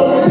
I want